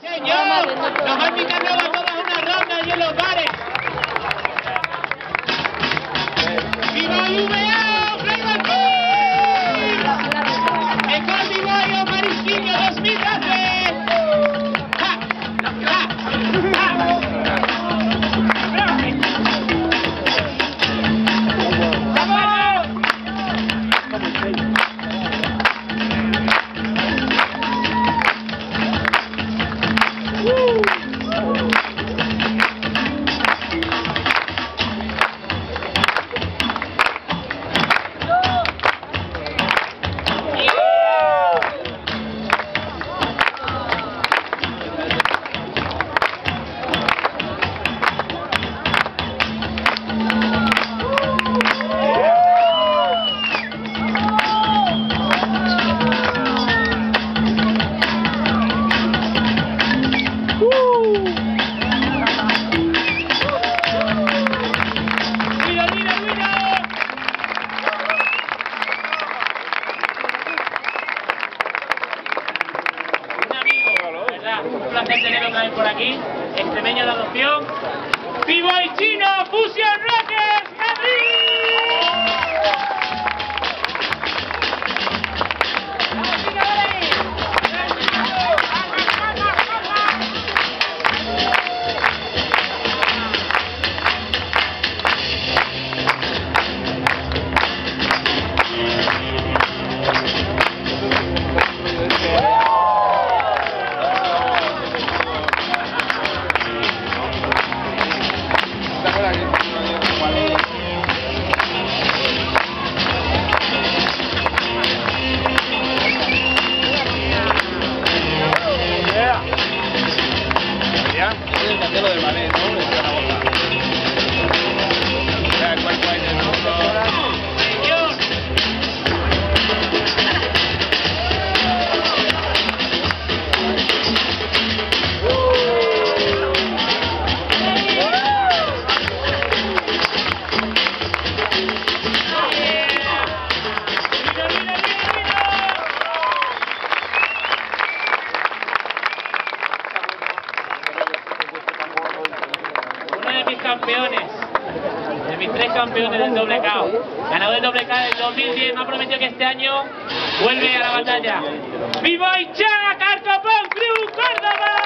Señor, nos han invitado a todas una ronda y en los bares. Placer tenerlo otra vez por aquí. Extremeño de adopción. ¡Vivo y Chino! ¡Fusion Rockers! Campeones, de mis tres campeones del doble KO, ganador del doble KO del 2010, me ha prometido que este año vuelve a la batalla. ¡Viva Icha! ¡Carcopón Cruz Córdoba!